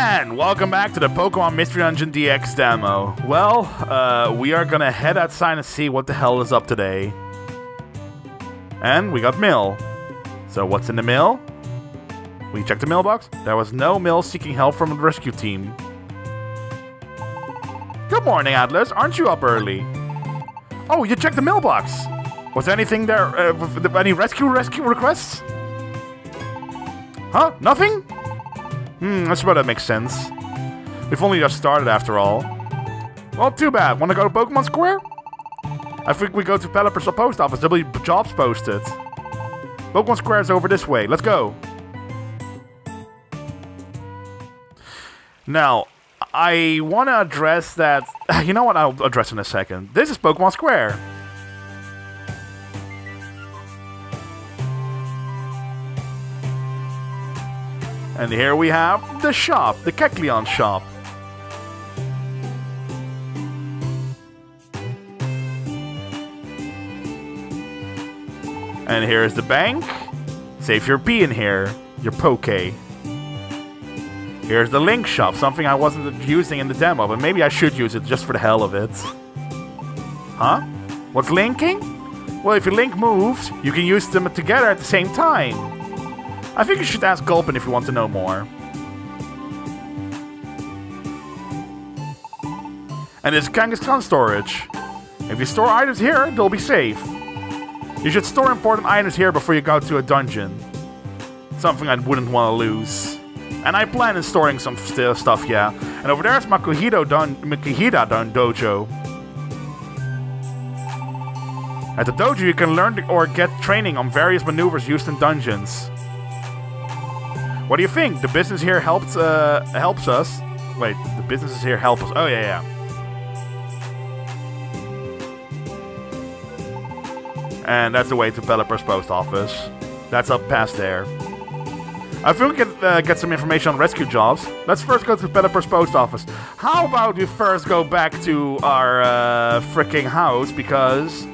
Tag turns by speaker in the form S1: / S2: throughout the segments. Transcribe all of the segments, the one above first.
S1: And welcome back to the Pokemon Mystery Dungeon DX demo. Well, uh, we are gonna head outside and see what the hell is up today. And we got mail. So what's in the mail? We checked the mailbox. There was no mail seeking help from the rescue team. Good morning, Atlas. Aren't you up early? Oh, you checked the mailbox. Was there anything there? Uh, any rescue rescue requests? Huh? Nothing? Hmm, I suppose that makes sense. We've only just started after all. Well, too bad. Want to go to Pokemon Square? I think we go to Pelipper's post office. There'll be jobs posted. Pokemon Square is over this way. Let's go. Now, I want to address that... You know what? I'll address in a second. This is Pokemon Square. And here we have the shop, the Kecleon shop. And here's the bank. Save your P in here, your Poke. Here's the link shop, something I wasn't using in the demo, but maybe I should use it just for the hell of it. Huh? What's linking? Well, if your link moves, you can use them together at the same time. I think you should ask Gulpin if you want to know more. And it's Kangaskhan storage. If you store items here, they'll be safe. You should store important items here before you go to a dungeon. Something I wouldn't want to lose. And I plan on storing some st stuff, yeah. And over there's Makuhita dun Makuhita dun dojo. At the dojo, you can learn or get training on various maneuvers used in dungeons. What do you think? The business here helps uh, helps us. Wait, the businesses here help us. Oh yeah, yeah. And that's the way to Pelipper's post office. That's up past there. I think we can uh, get some information on rescue jobs. Let's first go to Pelipper's post office. How about we first go back to our uh, freaking house because...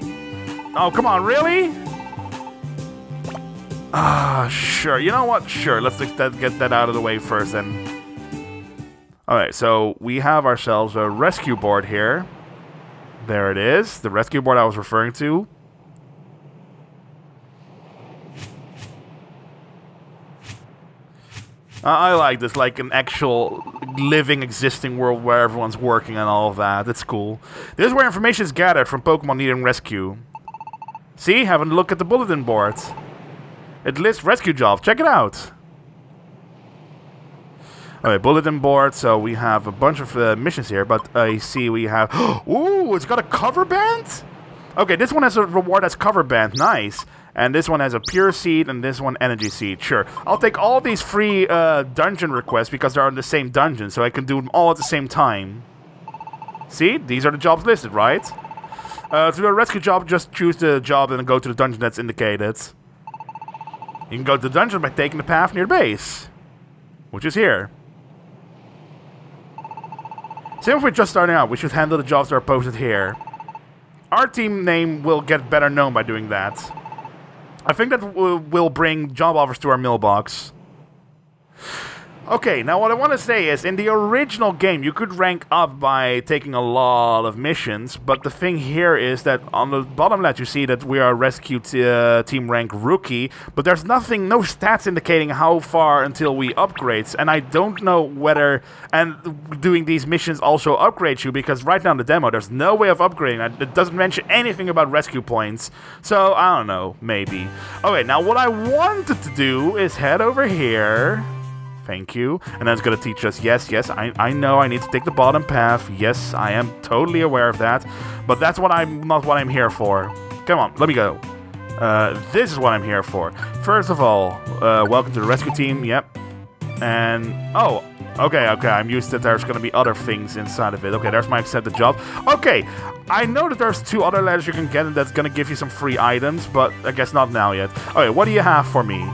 S1: Oh, come on, really? Ah, sure. You know what? Sure. Let's get that, out of the way first then. Alright, so we have ourselves a rescue board here. There it is. The rescue board I was referring to. I like this, like an actual living, existing world where everyone's working and all of that. It's cool. This is where information is gathered from Pokemon needing rescue. See? Have a look at the bulletin board. It lists rescue jobs. Check it out. Okay, bulletin board. So we have a bunch of uh, missions here, but I see we have... Ooh, it's got a cover band? Okay, this one has a reward as cover band. Nice. And this one has a pure seed, and this one energy seed. Sure. I'll take all these free uh, dungeon requests because they're in the same dungeon, so I can do them all at the same time. See? These are the jobs listed, right? Uh, to do a rescue job, just choose the job and go to the dungeon that's indicated. You can go to the dungeon by taking the path near the base. Which is here. Same if we're just starting out, we should handle the jobs that are posted here. Our team name will get better known by doing that. I think that will bring job offers to our mailbox. Okay, now what I want to say is, in the original game, you could rank up by taking a lot of missions, but the thing here is that on the bottom left you see that we are rescue uh, team rank rookie, but there's nothing, no stats indicating how far until we upgrades, and I don't know whether, and doing these missions also upgrades you, because right now in the demo there's no way of upgrading, it doesn't mention anything about rescue points, so I don't know, maybe. Okay, now what I wanted to do is head over here... Thank you. And that's going to teach us, yes, yes, I, I know I need to take the bottom path. Yes, I am totally aware of that. But that's what I'm not what I'm here for. Come on, let me go. Uh, this is what I'm here for. First of all, uh, welcome to the rescue team. Yep. And, oh, okay, okay, I'm used to there's going to be other things inside of it. Okay, there's my accepted job. Okay, I know that there's two other letters you can get and that's going to give you some free items, but I guess not now yet. Okay, what do you have for me?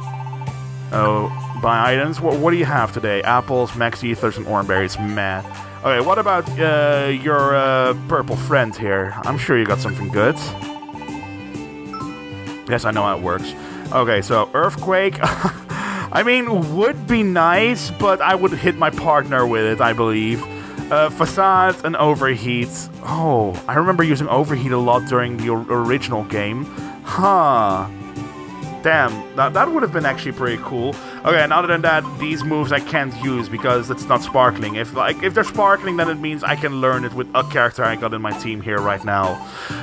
S1: Oh, buy items. What, what do you have today? Apples, max ethers, and orange Meh. Okay, what about uh, your uh, purple friend here? I'm sure you got something good. Yes, I know how it works. Okay, so Earthquake. I mean, would be nice, but I would hit my partner with it, I believe. Uh, facade and overheat. Oh, I remember using overheat a lot during the original game. Huh. Damn, that, that would have been actually pretty cool. Okay, and other than that, these moves I can't use because it's not sparkling. If like if they're sparkling, then it means I can learn it with a character I got in my team here right now.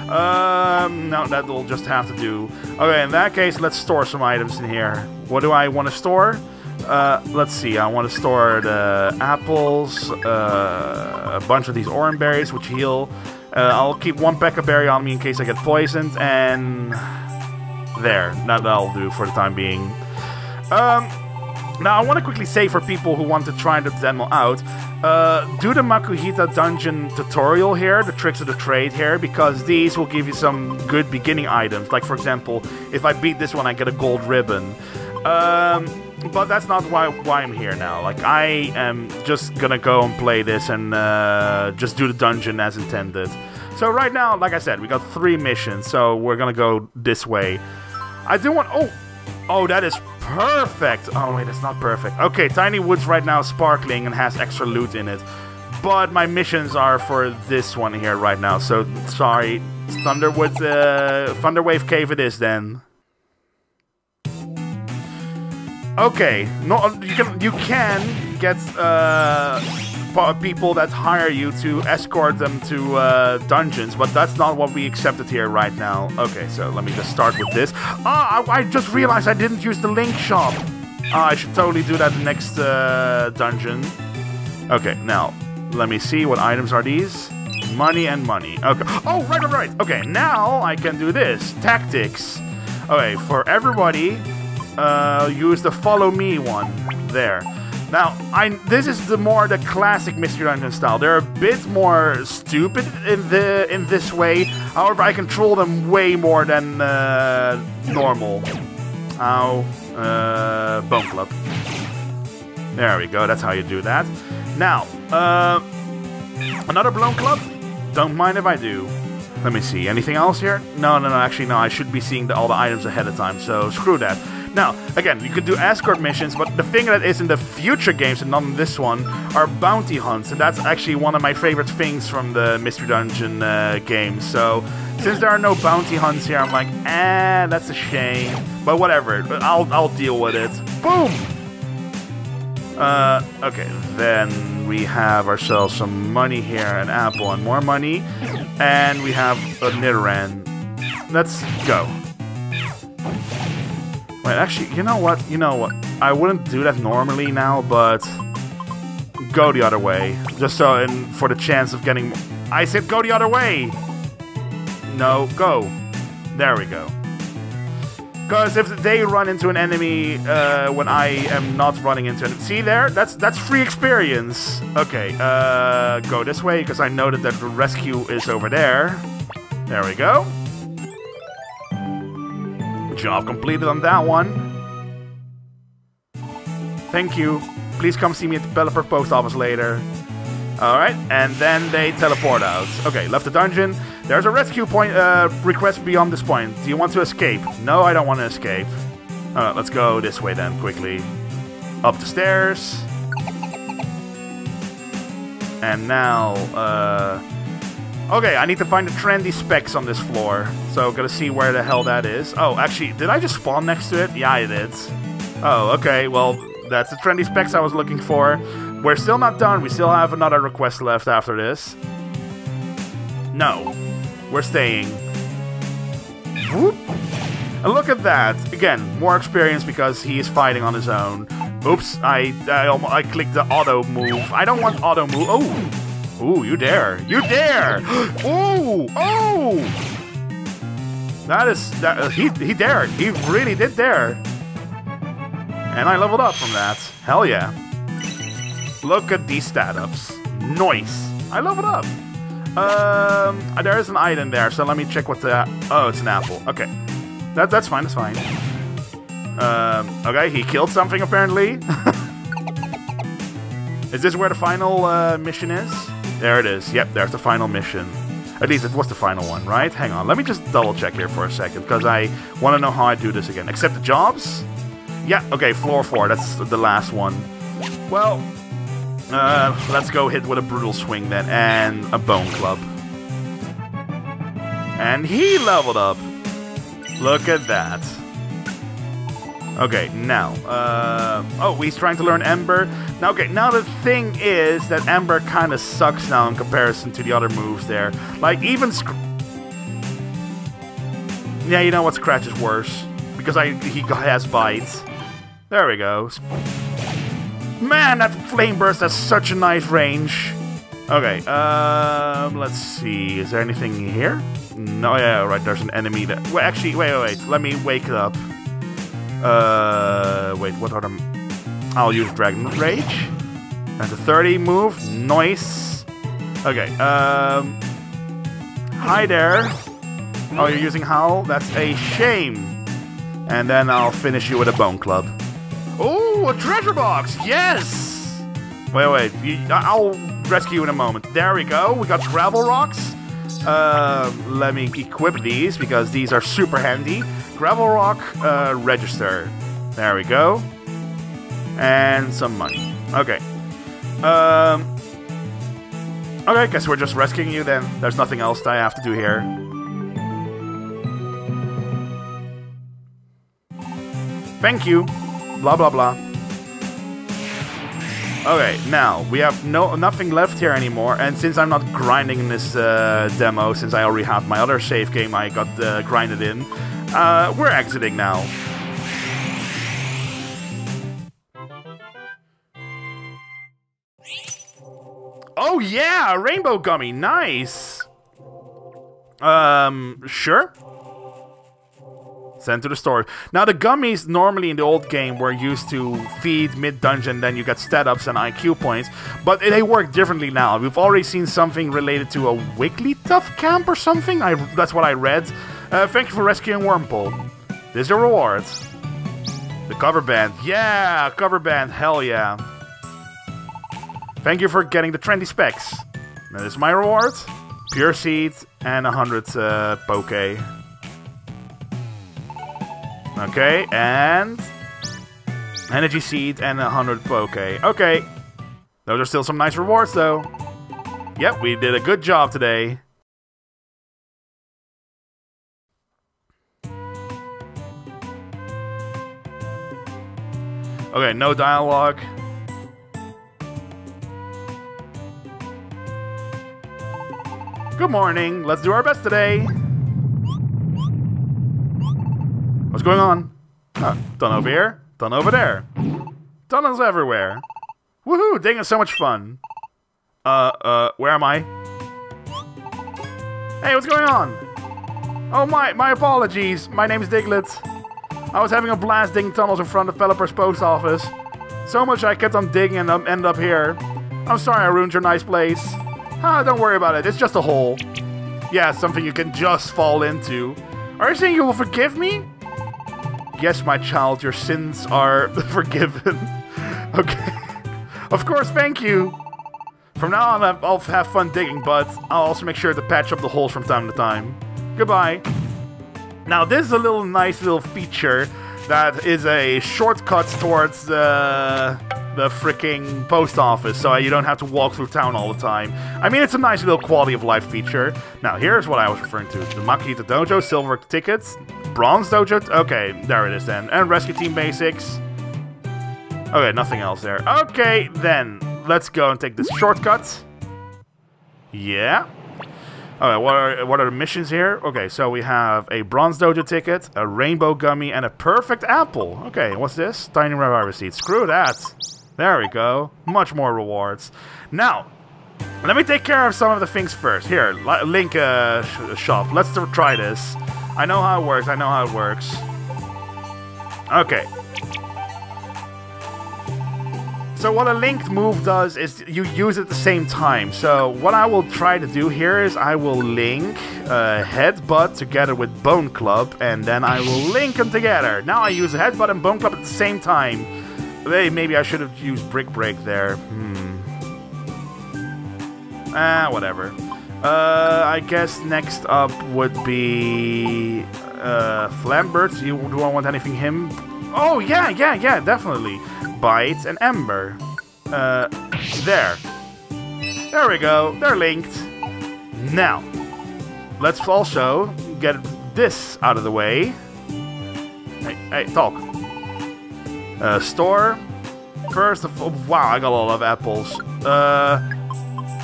S1: Um, no, that will just have to do. Okay, in that case, let's store some items in here. What do I want to store? Uh, let's see, I want to store the apples, uh, a bunch of these orange berries, which heal. Uh, I'll keep one Pecha berry on me in case I get poisoned, and there, that, that'll do for the time being. Um, now, I want to quickly say for people who want to try the demo out, uh, do the Makuhita dungeon tutorial here, the tricks of the trade here, because these will give you some good beginning items. Like, for example, if I beat this one, I get a gold ribbon. Um, but that's not why, why I'm here now. Like, I am just gonna go and play this and uh, just do the dungeon as intended. So right now, like I said, we got three missions, so we're gonna go this way. I do want... Oh! Oh, that is perfect! Oh, wait, it's not perfect. Okay, Tiny Woods right now is sparkling and has extra loot in it. But my missions are for this one here right now, so sorry. Thunderwood, uh, Thunderwave Cave it is then. Okay, no, you can you can get uh, people that hire you to escort them to uh, dungeons, but that's not what we accepted here right now. Okay, so let me just start with this. Ah, I, I just realized I didn't use the link shop. Ah, I should totally do that next uh, dungeon. Okay, now, let me see what items are these. Money and money. Okay. Oh, right, right, right. Okay, now I can do this. Tactics. Okay, for everybody, uh, use the follow me one. There. Now, I this is the more the classic Mystery Dungeon style. They're a bit more stupid in the in this way. However, I control them way more than uh, normal. Ow. Uh, Bone Club. There we go. That's how you do that. Now, uh, another Bone Club? Don't mind if I do. Let me see. Anything else here? No, no, no. Actually, no. I should be seeing the, all the items ahead of time, so screw that. Now, again, you could do escort missions, but the thing that is in the future games and not in this one are bounty hunts, and that's actually one of my favorite things from the Mystery Dungeon uh, games. So, since there are no bounty hunts here, I'm like, eh, that's a shame. But whatever, I'll I'll deal with it. Boom. Uh, okay, then we have ourselves some money here, an apple and more money, and we have a Nidoran. Let's go. Wait, actually, you know what? You know what? I wouldn't do that normally now, but go the other way. Just so, and for the chance of getting... I said go the other way! No, go. There we go. Because if they run into an enemy uh, when I am not running into it, see there? That's that's free experience. Okay, uh, go this way because I know that the rescue is over there. There we go. Job completed on that one. Thank you. Please come see me at the Pelipper post office later. Alright, and then they teleport out. Okay, left the dungeon. There's a rescue point uh, request beyond this point. Do you want to escape? No, I don't want to escape. Alright, let's go this way then, quickly. Up the stairs. And now, uh... Okay, I need to find the trendy specs on this floor. So, gotta see where the hell that is. Oh, actually, did I just spawn next to it? Yeah, I did. Oh, okay, well, that's the trendy specs I was looking for. We're still not done. We still have another request left after this. No. We're staying. Whoop. And look at that. Again, more experience because he is fighting on his own. Oops, I, I, I clicked the auto move. I don't want auto move. Oh! Ooh, you dare. You dare! Ooh! Oh! That is... That, uh, he, he dared. He really did dare. And I leveled up from that. Hell yeah. Look at these stat ups. Nice. I leveled up. Um, there is an item there, so let me check what the... Oh, it's an apple. Okay. That, that's fine, that's fine. Um, okay, he killed something apparently. is this where the final uh, mission is? There it is. Yep, there's the final mission. At least it was the final one, right? Hang on, let me just double check here for a second, because I want to know how I do this again. Accept the jobs? Yeah, okay, floor four. That's the last one. Well, uh, let's go hit with a brutal swing then, and a bone club. And he leveled up. Look at that. Okay, now, uh, oh, he's trying to learn Ember. Now, okay, now the thing is that Ember kind of sucks now in comparison to the other moves there. Like, even Yeah, you know what, Scratch is worse. Because I he has bites. There we go. Man, that Flame Burst has such a nice range. Okay, um, let's see. Is there anything here? No, yeah, right, there's an enemy that... Wait, actually, wait, wait, wait. Let me wake it up. Uh, wait, what are the... I'll use Dragon Rage. That's a 30 move. Nice. Okay, um... Hi there. Oh, you're using Howl? That's a shame. And then I'll finish you with a Bone Club. Oh, a treasure box! Yes! Wait, wait. I'll rescue you in a moment. There we go. We got gravel rocks. Uh, let me equip these because these are super handy. Gravel rock uh, register. There we go. And some money. Okay. Um. Okay, guess we're just rescuing you then. There's nothing else that I have to do here. Thank you. Blah blah blah. Okay, now we have no nothing left here anymore, and since I'm not grinding in this uh, demo, since I already have my other save game I got uh, grinded in, uh, we're exiting now. Oh yeah, rainbow gummy, nice. Um, sure. Sent to the store. Now, the gummies normally in the old game were used to feed mid-dungeon, then you get stat-ups and IQ points, but they work differently now. We've already seen something related to a Wigglytuff camp or something. I, that's what I read. Uh, thank you for rescuing Wurmple. There's your reward. The cover band. Yeah, cover band. Hell yeah. Thank you for getting the trendy specs. This is my reward. Pure seed and 100 uh, poke. Okay, and... Energy Seed and 100 Poke. Okay. Those are still some nice rewards, though. Yep, we did a good job today. Okay, no dialogue. Good morning. Let's do our best today. What's going on? Huh, done over here, done over there. Tunnels everywhere. Woohoo, digging is so much fun. Uh, uh, where am I? Hey, what's going on? Oh, my, my apologies. My name is Diglett. I was having a blast digging tunnels in front of Pelipper's post office. So much I kept on digging and ended up here. I'm sorry I ruined your nice place. Ah, don't worry about it. It's just a hole. Yeah, something you can just fall into. Are you saying you will forgive me? Yes, my child, your sins are forgiven. okay. of course, thank you. From now on, I'll have fun digging, but I'll also make sure to patch up the holes from time to time. Goodbye. Now, this is a little nice little feature that is a shortcut towards the the freaking post office, so you don't have to walk through town all the time. I mean, it's a nice little quality of life feature. Now, here's what I was referring to: the Makuhita Dojo, silver tickets, bronze dojo. Okay, there it is then, and rescue team basics. Okay, nothing else there. Okay, then let's go and take this shortcut. Yeah. Okay, what are what are the missions here? Okay, so we have a bronze dojo ticket, a rainbow gummy, and a perfect apple. Okay, what's this? Tiny reviver seed. Screw that. There we go. Much more rewards. Now, let me take care of some of the things first. Here, link uh, sh shop. Let's try this. I know how it works. I know how it works. Okay. So what a linked move does is you use it at the same time. So what I will try to do here is I will link uh, Headbutt together with Bone Club, and then I will link them together. Now I use Headbutt and Bone Club at the same time. Hey, maybe I should have used Brick Break there. Hmm. Ah, whatever. Uh, I guess next up would be uh, Flamberge. You do I want anything him? Oh, yeah, yeah, yeah, definitely. Bite and Ember. Uh, there. There we go. They're linked. Now, let's also get this out of the way. Hey, hey, talk. Uh, store. First of all, wow, I got a lot of apples. Uh,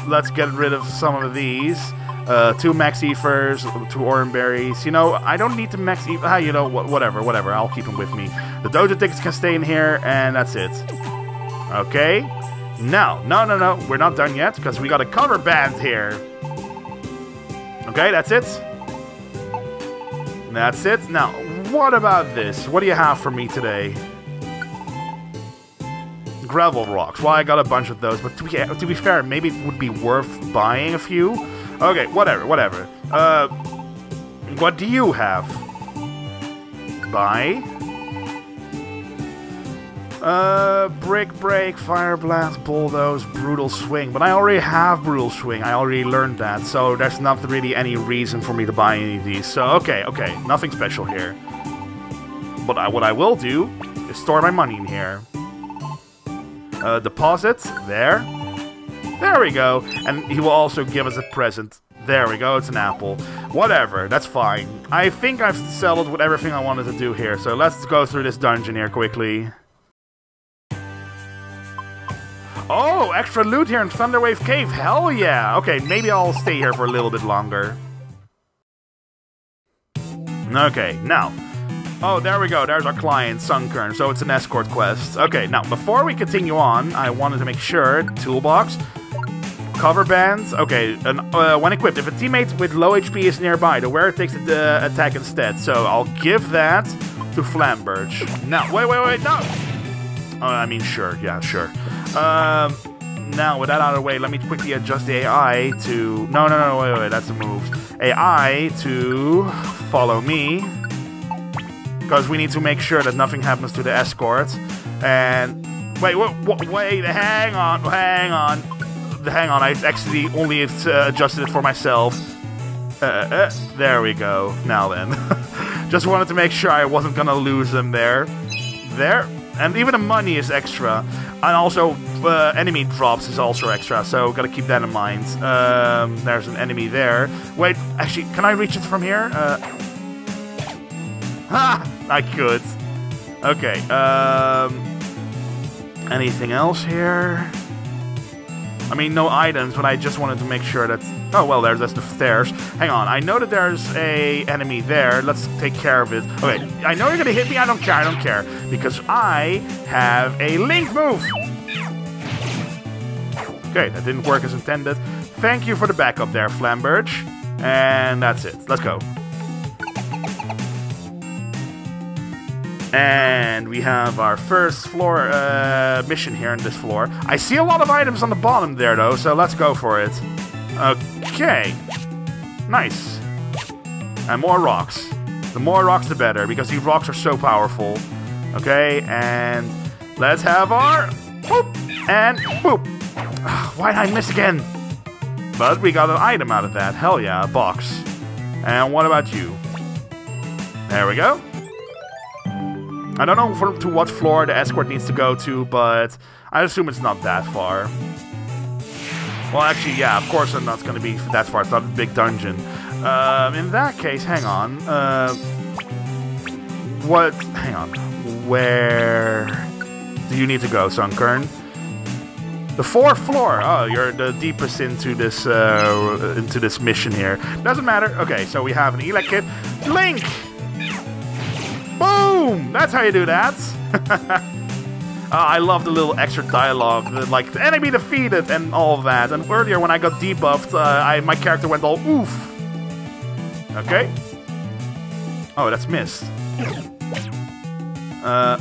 S1: let's get rid of some of these. Uh, two max ethers, two orange berries. You know, I don't need to max e ah, you know, wh whatever, whatever. I'll keep them with me. The dojo tickets can stay in here, and that's it. Okay. No, no, no, no. We're not done yet, because we got a cover band here. Okay, that's it. That's it. Now, what about this? What do you have for me today? Gravel rocks. Well, I got a bunch of those, but to be, to be fair, maybe it would be worth buying a few. Okay, whatever, whatever. Uh, what do you have? Buy. Uh, Brick Break, Fire Blast, Bulldoze, Brutal Swing. But I already have Brutal Swing. I already learned that, so there's not really any reason for me to buy any of these. So, okay, okay, nothing special here. But I, what I will do is store my money in here. Uh, deposit, there. There we go. And he will also give us a present. There we go, it's an apple. Whatever, that's fine. I think I've settled with everything I wanted to do here, so let's go through this dungeon here quickly. Oh, extra loot here in Thunderwave Cave. Hell yeah. Okay, maybe I'll stay here for a little bit longer. Okay, now. Oh, there we go. There's our client, Sunkern. So it's an escort quest. Okay, now, before we continue on, I wanted to make sure... Toolbox. Cover bands. Okay, and, uh, when equipped, if a teammate with low HP is nearby, the wearer takes the uh, attack instead. So I'll give that to Flamberge. Now, wait, wait, wait, no! Oh, I mean, sure. Yeah, sure. Um, now, with that out of the way, let me quickly adjust the AI to... No, no, no, wait, wait, that's a move. AI to follow me. Because we need to make sure that nothing happens to the escort. And... Wait, wait, wait, hang on, hang on. Hang on, I actually only uh, adjusted it for myself. Uh, uh, there we go. Now then. Just wanted to make sure I wasn't gonna lose them there. There. And even the money is extra. And also, uh, enemy drops is also extra, so gotta keep that in mind. Um, there's an enemy there. Wait, actually, can I reach it from here? Uh, ha! I could. Okay, um... Anything else here? I mean, no items, but I just wanted to make sure that... Oh, well, there's that's the stairs. Hang on, I know that there's a enemy there. Let's take care of it. Okay, I know you're gonna hit me. I don't care, I don't care. Because I have a link move! Okay, that didn't work as intended. Thank you for the backup there, Flamberge. And that's it. Let's go. And we have our first floor uh, mission here on this floor. I see a lot of items on the bottom there, though, so let's go for it. Okay. Nice. And more rocks. The more rocks, the better, because these rocks are so powerful. Okay, and let's have our... Boop! And boop! Why did I miss again? But we got an item out of that. Hell yeah, a box. And what about you? There we go. I don't know for, to what floor the escort needs to go to, but I assume it's not that far. Well, actually, yeah, of course it's not going to be that far. It's not a big dungeon. Um, in that case, hang on. Uh, what? Hang on. Where do you need to go, Sunkern? The fourth floor. Oh, you're the deepest into this uh, into this mission here. Doesn't matter. Okay, so we have an Elekid. Link. Boom! That's how you do that. uh, I love the little extra dialogue, like the enemy defeated and all of that. And earlier when I got debuffed, uh, I, my character went all oof. Okay. Oh, that's missed. Uh.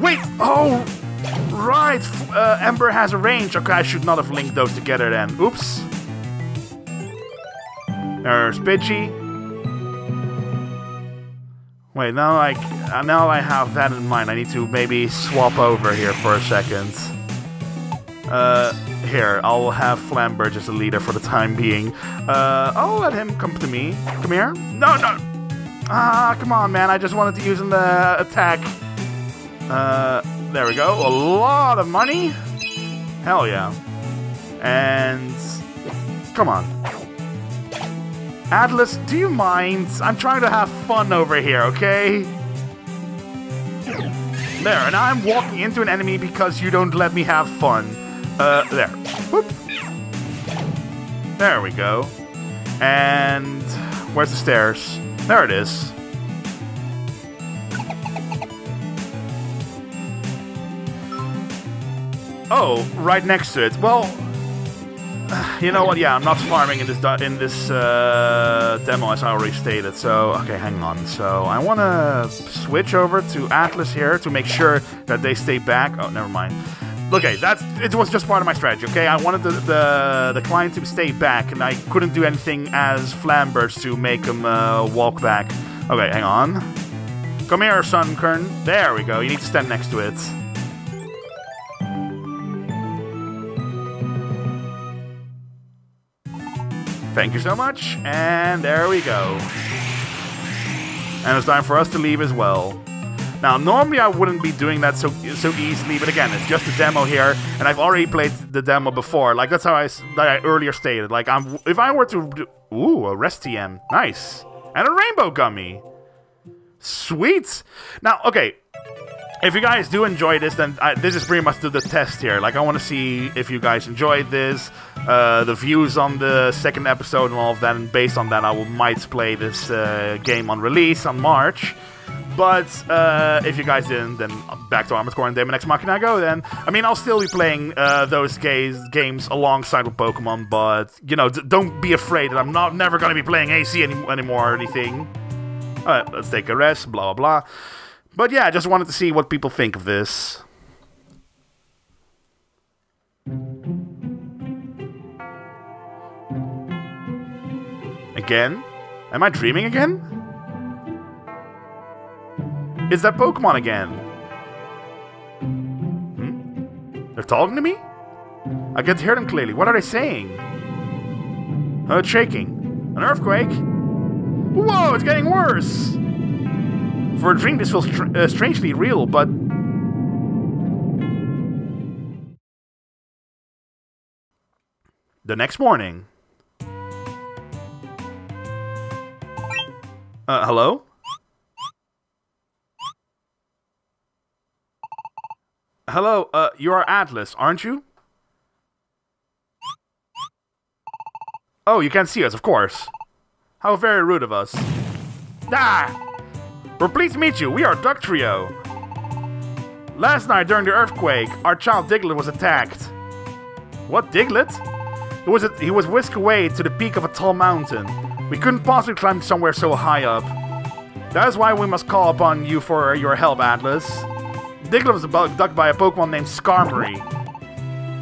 S1: Wait! Oh! Right! Uh, Ember has a range. Okay, I should not have linked those together then. Oops. There's Pidgey. Wait, now I, now I have that in mind. I need to maybe swap over here for a second. Uh, here, I'll have Flamberge as the leader for the time being. Uh, I'll let him come to me. Come here. No, no! Ah, come on, man. I just wanted to use in the attack. Uh, there we go. A lot of money. Hell yeah. And... Come on. Atlas, do you mind? I'm trying to have fun over here, okay? There, and I'm walking into an enemy because you don't let me have fun. Uh, there. Whoop. There we go. And... Where's the stairs? There it is. Oh, right next to it. Well, you know what? Yeah, I'm not farming in this in this uh, demo as I already stated. So okay, hang on. So I want to switch over to Atlas here to make sure that they stay back. Oh, never mind. Okay, that's it was just part of my strategy. Okay, I wanted the the, the client to stay back, and I couldn't do anything as Flamberge to make him uh, walk back. Okay, hang on. Come here, Sunkern. There we go. You need to stand next to it. Thank you so much, and there we go. And it's time for us to leave as well. Now, normally I wouldn't be doing that so so easily, but again, it's just a demo here, and I've already played the demo before. Like that's how I that I earlier stated. Like I'm if I were to do, ooh a rest TM, nice, and a rainbow gummy, sweet. Now, okay, if you guys do enjoy this, then I, this is pretty much the, the test here. Like, I want to see if you guys enjoyed this, uh, the views on the second episode and all of that, and based on that, I will might play this uh, game on release on March. But uh, if you guys didn't, then back to Armored Core and Daemon X Machina go then. I mean, I'll still be playing uh, those games, games alongside with Pokemon, but, you know, don't be afraid that I'm not never going to be playing AC any anymore or anything. Alright, let's take a rest, blah, blah, blah. But yeah, I just wanted to see what people think of this. Again? Am I dreaming again? Is that Pokemon again? Hmm? They're talking to me? I can hear them clearly. What are they saying? Oh, shaking. An earthquake? Whoa, it's getting worse! For a dream, this feels str uh, strangely real, but... The next morning... Uh, hello? Hello, uh, you are Atlas, aren't you? Oh, you can't see us, of course. How very rude of us. Ah! We're pleased to meet you. We are Dugtrio. Last night during the earthquake, our child Diglett was attacked. What, Diglett? He was, a, he was whisked away to the peak of a tall mountain. We couldn't possibly climb somewhere so high up. That is why we must call upon you for your help, Atlas. Diglett was abducted by a Pokemon named Skarmory.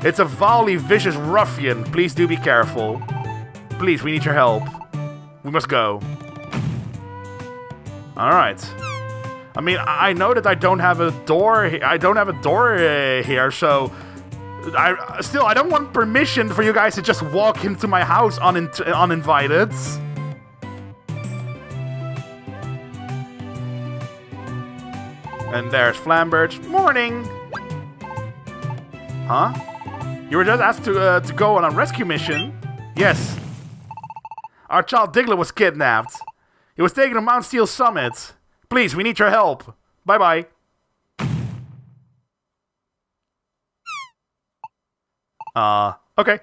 S1: It's a valley vicious ruffian. Please do be careful. Please, we need your help. We must go. Alright. I mean, I know that I don't have a door. I don't have a door uh, here, so I still I don't want permission for you guys to just walk into my house un uninvited. And there's Flamberge. Morning. Huh? You were just asked to uh, to go on a rescue mission. Yes. Our child Diglett was kidnapped. He was taken to Mount Steel Summit. Please, we need your help. Bye-bye. Uh, okay.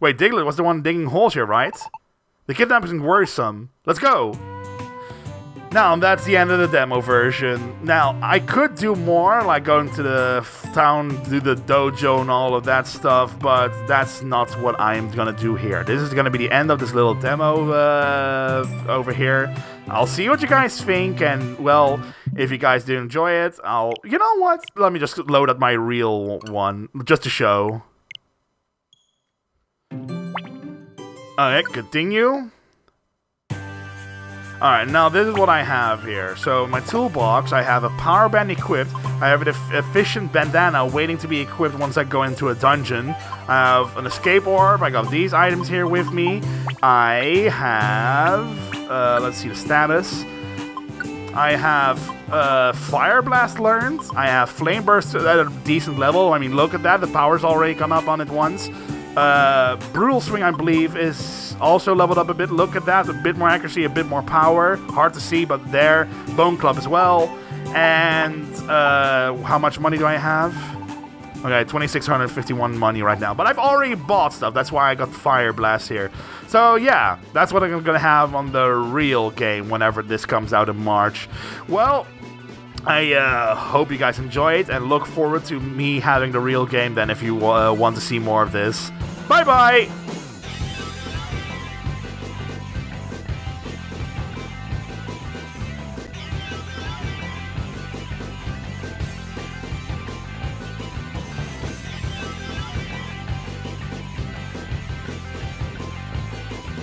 S1: Wait, Diglett was the one digging holes here, right? The kidnapping is worrisome. Let's go! Now, that's the end of the demo version. Now, I could do more, like going to the town, do the dojo and all of that stuff, but that's not what I'm gonna do here. This is gonna be the end of this little demo uh, over here. I'll see what you guys think, and, well, if you guys do enjoy it, I'll... You know what? Let me just load up my real one, just to show. Alright, continue. Alright, now this is what I have here. So, my toolbox, I have a power band equipped. I have an efficient bandana waiting to be equipped once I go into a dungeon. I have an escape orb. I got these items here with me. I have uh, let's see the status. I have uh, Fire Blast learned. I have Flame Burst at a decent level. I mean, look at that. The power's already gone up on it once. Uh, Brutal Swing, I believe, is also leveled up a bit. Look at that. A bit more accuracy, a bit more power. Hard to see, but there. Bone Club as well. And uh, how much money do I have? Okay, 2,651 money right now. But I've already bought stuff. That's why I got Fire Blast here. So yeah, that's what I'm going to have on the real game whenever this comes out in March. Well, I uh, hope you guys enjoy it and look forward to me having the real game then if you uh, want to see more of this. Bye bye!